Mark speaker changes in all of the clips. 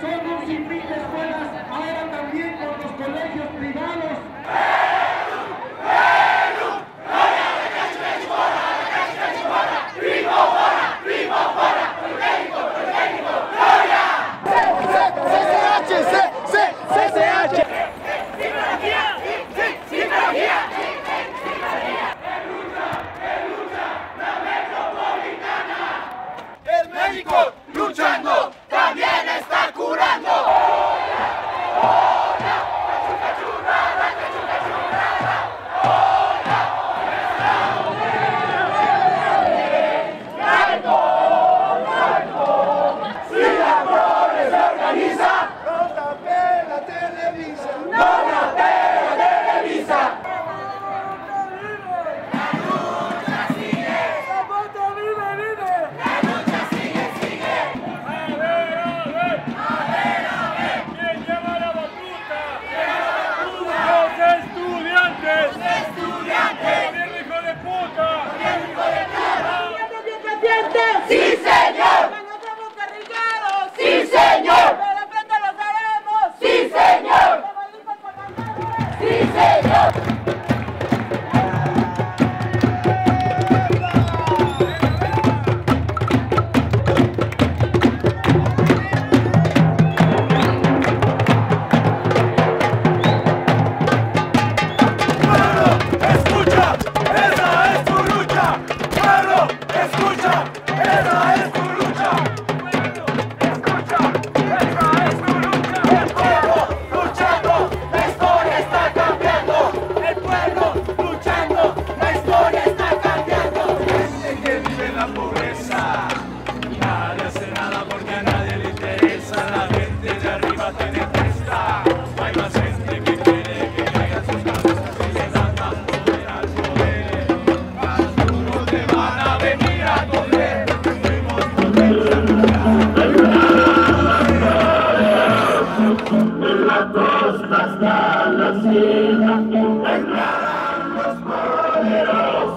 Speaker 1: somos civiles escuelas, ahora también por los colegios privados.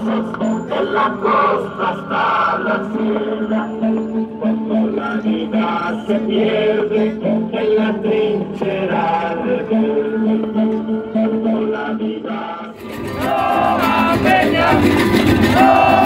Speaker 1: voces de la costa hasta la sierra. Cuando la vida se pierde en la trinchera rebelde. Cuando la vida... ¡No, Peña! ¡No!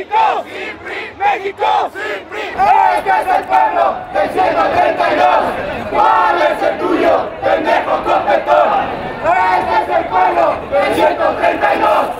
Speaker 1: México, Simpri, México, Simpri. Este es el pueblo del 132. ¿Cuál es el tuyo, pendejo copetón? Este es el pueblo del 132.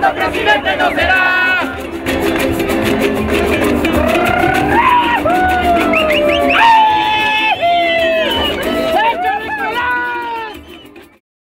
Speaker 1: Presidente no será.